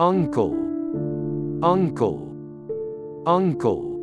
uncle. Uncle. Uncle.